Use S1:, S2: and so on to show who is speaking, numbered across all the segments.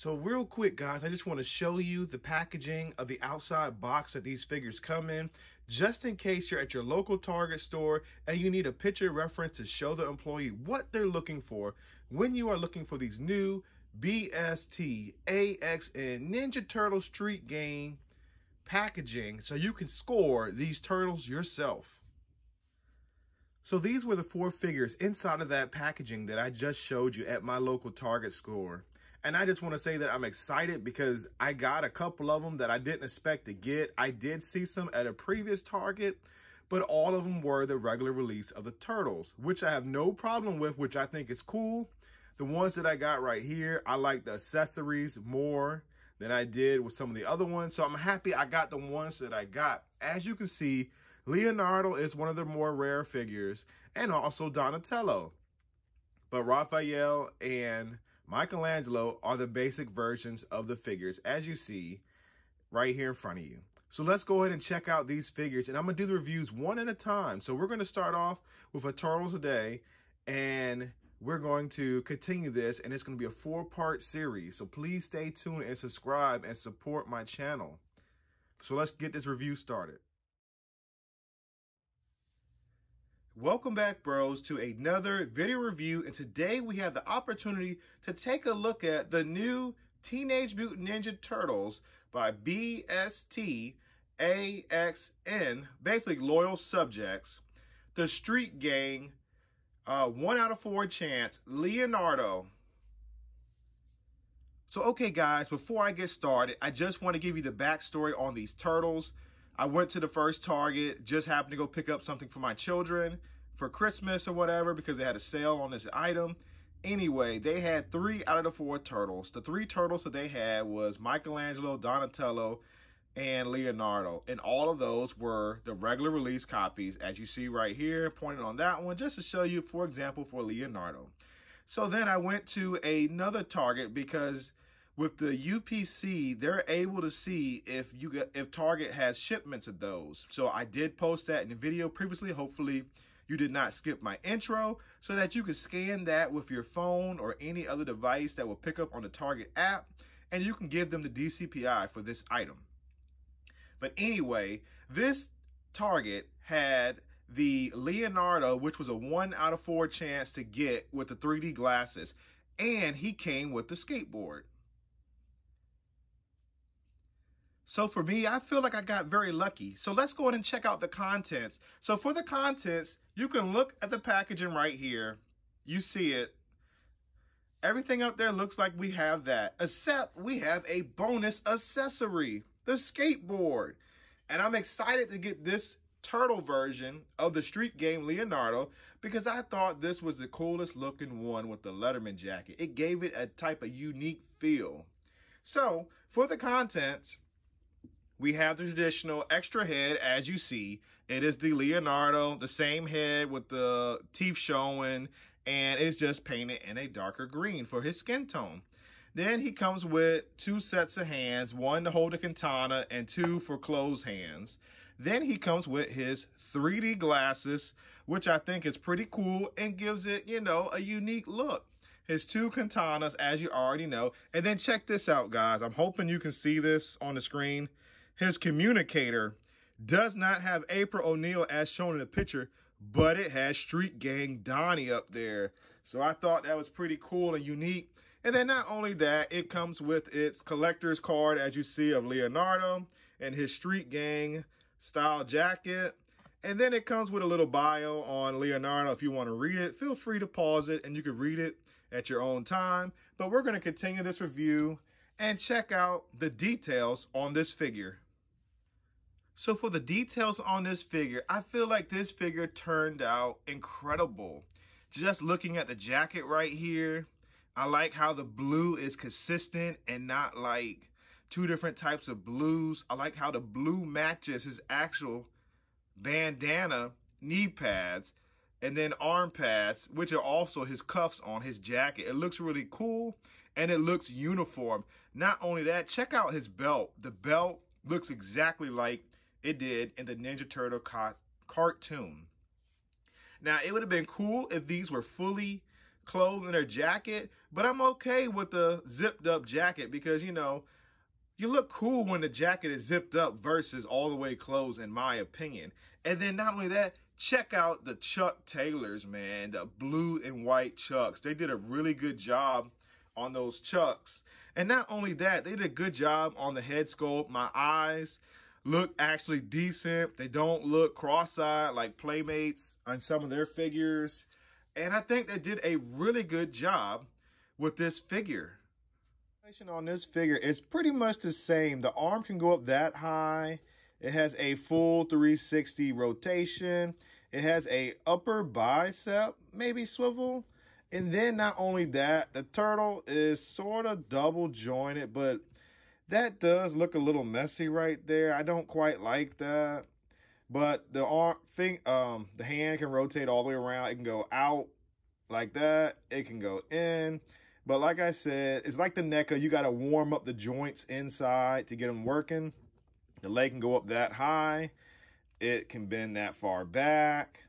S1: So real quick, guys, I just want to show you the packaging of the outside box that these figures come in, just in case you're at your local Target store and you need a picture reference to show the employee what they're looking for when you are looking for these new BST, AXN, Ninja Turtle Street Gang packaging so you can score these turtles yourself. So these were the four figures inside of that packaging that I just showed you at my local Target store. And I just want to say that I'm excited because I got a couple of them that I didn't expect to get. I did see some at a previous Target, but all of them were the regular release of the Turtles, which I have no problem with, which I think is cool. The ones that I got right here, I like the accessories more than I did with some of the other ones. So I'm happy I got the ones that I got. As you can see, Leonardo is one of the more rare figures and also Donatello. But Raphael and Michelangelo are the basic versions of the figures, as you see right here in front of you. So let's go ahead and check out these figures, and I'm going to do the reviews one at a time. So we're going to start off with a Turtles a Day, and we're going to continue this, and it's going to be a four-part series. So please stay tuned and subscribe and support my channel. So let's get this review started. Welcome back, bros, to another video review. And today we have the opportunity to take a look at the new Teenage Mutant Ninja Turtles by BST AXN, basically Loyal Subjects, the Street Gang, uh, one out of four chance, Leonardo. So, okay, guys, before I get started, I just want to give you the backstory on these turtles. I went to the first Target, just happened to go pick up something for my children for Christmas or whatever because they had a sale on this item. Anyway, they had three out of the four turtles. The three turtles that they had was Michelangelo, Donatello, and Leonardo. And all of those were the regular release copies, as you see right here, pointing on that one, just to show you, for example, for Leonardo. So then I went to another Target because with the UPC, they're able to see if you get if Target has shipments of those. So I did post that in the video previously. Hopefully you did not skip my intro so that you can scan that with your phone or any other device that will pick up on the Target app and you can give them the DCPI for this item. But anyway, this Target had the Leonardo, which was a one out of four chance to get with the 3D glasses, and he came with the skateboard. So for me, I feel like I got very lucky. So let's go ahead and check out the contents. So for the contents, you can look at the packaging right here. You see it. Everything up there looks like we have that, except we have a bonus accessory, the skateboard. And I'm excited to get this turtle version of the street gang Leonardo because I thought this was the coolest looking one with the Letterman jacket. It gave it a type of unique feel. So for the contents, we have the traditional extra head as you see. It is the Leonardo, the same head with the teeth showing, and it's just painted in a darker green for his skin tone. Then he comes with two sets of hands, one to hold a katana and two for closed hands. Then he comes with his 3D glasses, which I think is pretty cool and gives it, you know, a unique look. His two katanas, as you already know. And then check this out, guys. I'm hoping you can see this on the screen. His communicator does not have April O'Neil as shown in the picture, but it has Street Gang Donnie up there. So I thought that was pretty cool and unique. And then not only that, it comes with its collector's card, as you see, of Leonardo and his Street Gang style jacket. And then it comes with a little bio on Leonardo. If you want to read it, feel free to pause it and you can read it at your own time. But we're going to continue this review and check out the details on this figure. So for the details on this figure, I feel like this figure turned out incredible. Just looking at the jacket right here, I like how the blue is consistent and not like two different types of blues. I like how the blue matches his actual bandana knee pads and then arm pads, which are also his cuffs on his jacket. It looks really cool and it looks uniform. Not only that, check out his belt. The belt looks exactly like it did in the Ninja Turtle ca cartoon. Now, it would have been cool if these were fully clothes in their jacket, but I'm okay with the zipped up jacket because, you know, you look cool when the jacket is zipped up versus all the way closed, in my opinion. And then not only that, check out the Chuck Taylors, man, the blue and white Chucks. They did a really good job on those Chucks. And not only that, they did a good job on the head sculpt. My eyes look actually decent. They don't look cross-eyed like Playmates on some of their figures. And I think they did a really good job with this figure on this figure is pretty much the same. The arm can go up that high. It has a full 360 rotation. It has a upper bicep, maybe swivel. And then not only that, the turtle is sort of double jointed, but that does look a little messy right there. I don't quite like that. But the arm thing, um, the hand can rotate all the way around. It can go out like that. It can go in. But like I said, it's like the NECA. You got to warm up the joints inside to get them working. The leg can go up that high. It can bend that far back.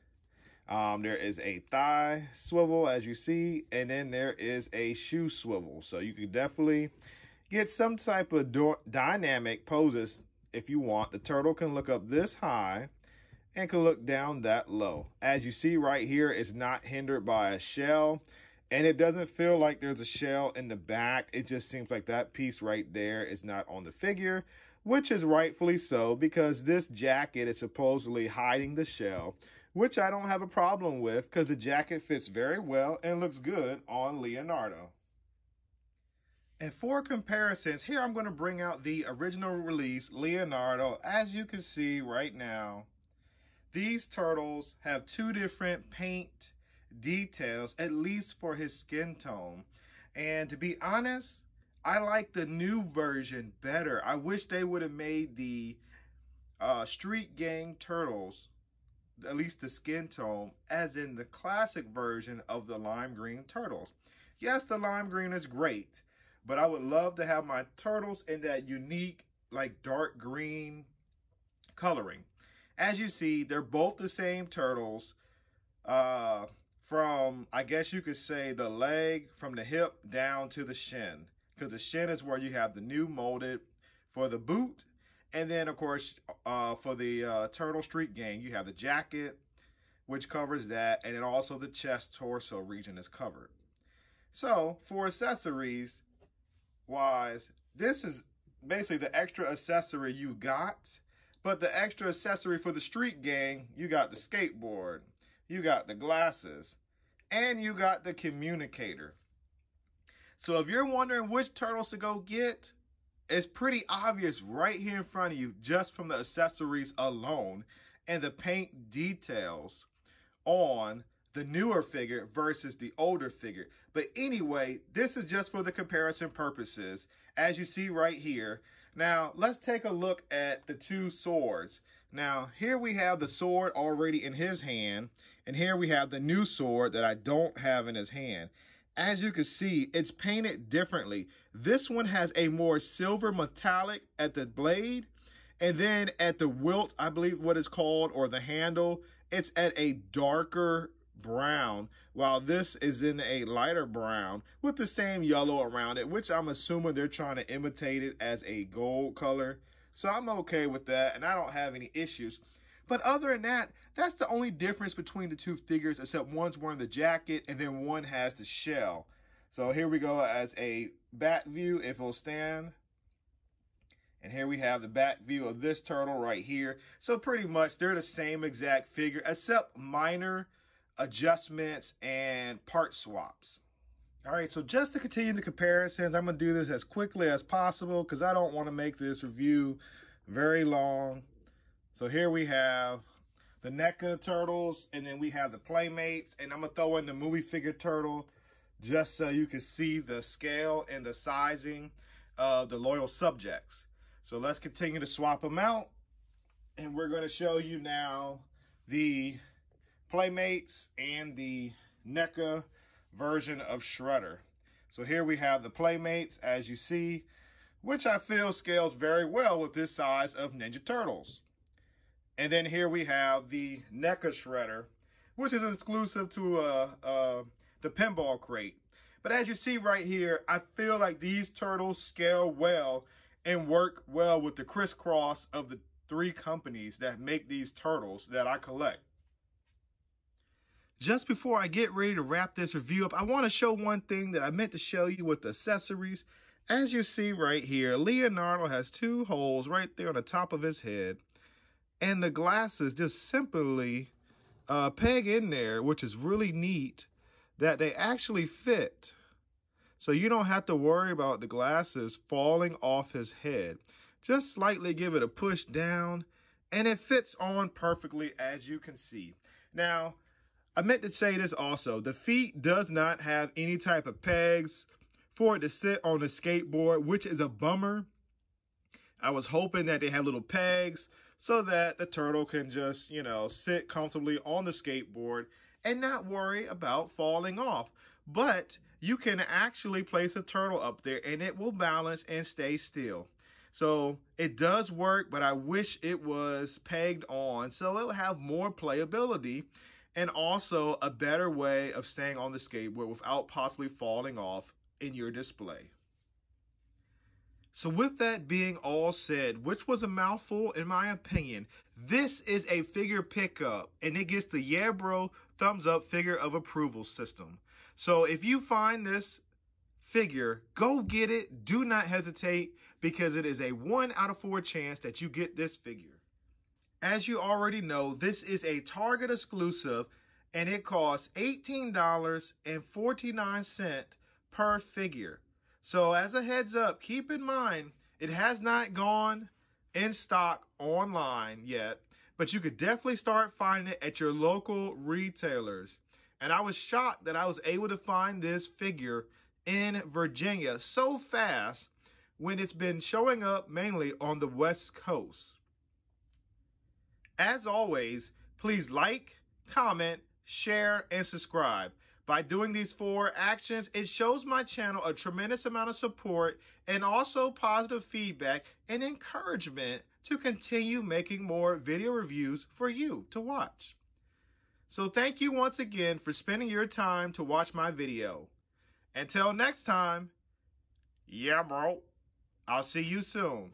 S1: Um, there is a thigh swivel, as you see, and then there is a shoe swivel. So you can definitely get some type of dynamic poses if you want. The turtle can look up this high and can look down that low. As you see right here, it's not hindered by a shell. And it doesn't feel like there's a shell in the back. It just seems like that piece right there is not on the figure, which is rightfully so because this jacket is supposedly hiding the shell, which I don't have a problem with because the jacket fits very well and looks good on Leonardo. And for comparisons, here I'm going to bring out the original release Leonardo. As you can see right now, these turtles have two different paint details, at least for his skin tone. And to be honest, I like the new version better. I wish they would have made the uh, Street Gang Turtles, at least the skin tone, as in the classic version of the lime green turtles. Yes, the lime green is great, but I would love to have my turtles in that unique, like dark green coloring. As you see, they're both the same turtles. Uh, from, I guess you could say, the leg from the hip down to the shin. Because the shin is where you have the new molded for the boot. And then, of course, uh, for the uh, Turtle Street Gang, you have the jacket, which covers that. And then also the chest torso region is covered. So, for accessories wise, this is basically the extra accessory you got. But the extra accessory for the Street Gang, you got the skateboard, you got the glasses, and you got the communicator. So if you're wondering which turtles to go get, it's pretty obvious right here in front of you just from the accessories alone and the paint details on the newer figure versus the older figure. But anyway, this is just for the comparison purposes, as you see right here. Now, let's take a look at the two swords. Now, here we have the sword already in his hand, and here we have the new sword that I don't have in his hand. As you can see, it's painted differently. This one has a more silver metallic at the blade, and then at the wilt, I believe what it's called, or the handle, it's at a darker brown, while this is in a lighter brown with the same yellow around it, which I'm assuming they're trying to imitate it as a gold color. So I'm okay with that, and I don't have any issues. But other than that, that's the only difference between the two figures, except one's wearing the jacket and then one has the shell. So here we go as a back view, if it'll stand. And here we have the back view of this turtle right here. So pretty much they're the same exact figure, except minor adjustments and part swaps. All right, so just to continue the comparisons, I'm going to do this as quickly as possible because I don't want to make this review very long. So here we have the NECA turtles, and then we have the Playmates, and I'm going to throw in the movie figure turtle just so you can see the scale and the sizing of the loyal subjects. So let's continue to swap them out, and we're going to show you now the Playmates and the NECA version of Shredder. So here we have the Playmates, as you see, which I feel scales very well with this size of Ninja Turtles. And then here we have the NECA Shredder, which is exclusive to uh, uh, the pinball crate. But as you see right here, I feel like these turtles scale well and work well with the crisscross of the three companies that make these turtles that I collect. Just before I get ready to wrap this review up, I want to show one thing that I meant to show you with the accessories. As you see right here, Leonardo has two holes right there on the top of his head. And the glasses just simply uh, peg in there, which is really neat, that they actually fit. So you don't have to worry about the glasses falling off his head. Just slightly give it a push down, and it fits on perfectly as you can see. Now, I meant to say this also. The feet does not have any type of pegs for it to sit on the skateboard, which is a bummer. I was hoping that they had little pegs so that the turtle can just, you know, sit comfortably on the skateboard and not worry about falling off. But you can actually place a turtle up there and it will balance and stay still. So it does work, but I wish it was pegged on so it will have more playability and also a better way of staying on the skateboard without possibly falling off in your display. So with that being all said, which was a mouthful in my opinion, this is a figure pickup and it gets the yeah bro thumbs up figure of approval system. So if you find this figure, go get it. Do not hesitate because it is a one out of four chance that you get this figure. As you already know, this is a Target exclusive and it costs $18.49 per figure. So as a heads up, keep in mind, it has not gone in stock online yet, but you could definitely start finding it at your local retailers. And I was shocked that I was able to find this figure in Virginia so fast when it's been showing up mainly on the West Coast. As always, please like, comment, share, and subscribe. By doing these four actions, it shows my channel a tremendous amount of support and also positive feedback and encouragement to continue making more video reviews for you to watch. So thank you once again for spending your time to watch my video. Until next time, yeah bro, I'll see you soon.